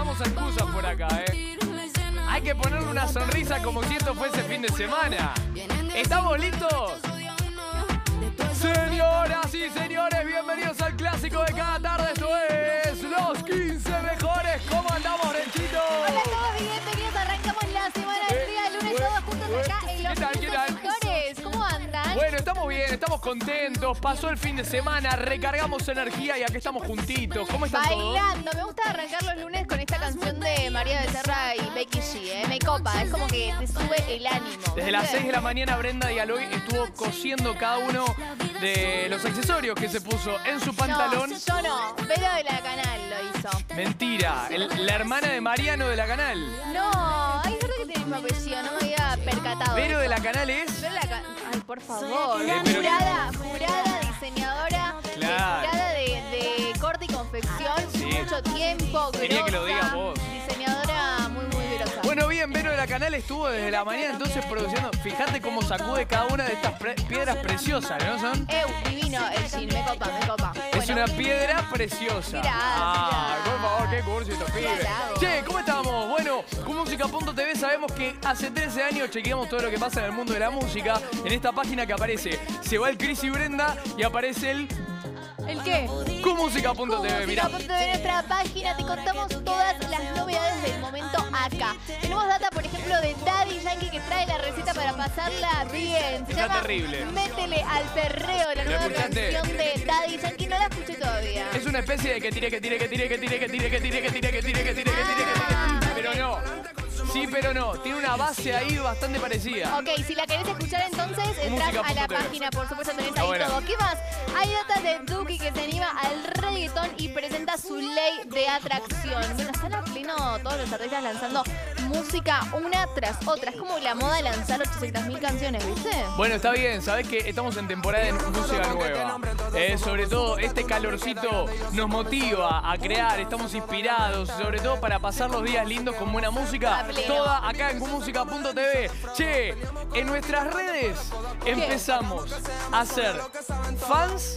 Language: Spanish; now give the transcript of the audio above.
usamos excusas por acá, ¿eh? Hay que ponerle una sonrisa como si esto fuese fin de semana. ¿Estamos listos? Bueno, estamos bien, estamos contentos. Pasó el fin de semana, recargamos energía y aquí estamos juntitos. ¿Cómo están todos? Bailando. Me gusta arrancar los lunes con esta canción de María Becerra y Becky G. ¿eh? Me copa, es como que te sube el ánimo. Desde las ¿viste? 6 de la mañana Brenda Dialoy estuvo cosiendo cada uno de los accesorios que se puso en su pantalón. No, yo no. Vero de la canal lo hizo. Mentira, el- la hermana de Mariano de la Canal. No, ay, es verdad que tiene el mismo apellido, no me había percatado. Vero de la Canal es. Vero de la Ay, por favor. Eh, pero- Jurada, jurada, diseñadora, Claro. jurada de, de corte y confección, Sí. mucho tiempo, Quería que lo grosa, digas vos. Diseñadora muy, muy grosa. Bueno, bien, Vero de la Canal estuvo desde la mañana entonces produciendo. Fíjate cómo sacude cada una de estas pre- piedras preciosas, ¿no son? Eu, divino el jean, me copa, me copa. Una piedra preciosa. Mirá, ah, mirá. por favor, qué pibes. Mirá, Che, ¿cómo estamos? Bueno, con Música.tv sabemos que hace 13 años chequeamos todo lo que pasa en el mundo de la música. En esta página que aparece, se va el Chris y Brenda y aparece el ¿El qué? Cumusica.tv. Mirá. Música.tv, nuestra página, te contamos todas las novedades del momento acá. Tenemos data, por ejemplo, de Daddy Yankee que trae la receta para pasarla bien. Se Está llama terrible. Métele al perreo, la nueva canción de una especie de que tire, que tire, que tire, que tire, que tire, que tire, que tire, que tire, que tire, que tire, que tire. Pero no. Sí, pero no. Tiene una base ahí bastante parecida. Ok, si la querés escuchar entonces, entras a la página, por supuesto tenés ahí todo. ¿Qué más? Hay data de Duki que se anima al reggaetón y presenta su ley de atracción. Bueno, están a pleno todos los artistas lanzando música una tras otra. Es como la moda de lanzar 800.000 canciones, ¿viste? Bueno, está bien, sabes que estamos en temporada de música nueva. Eh, sobre todo, este calorcito nos motiva a crear, estamos inspirados, sobre todo para pasar los días lindos con buena música. Toda acá en Música.tv. Che, en nuestras redes empezamos a ser fans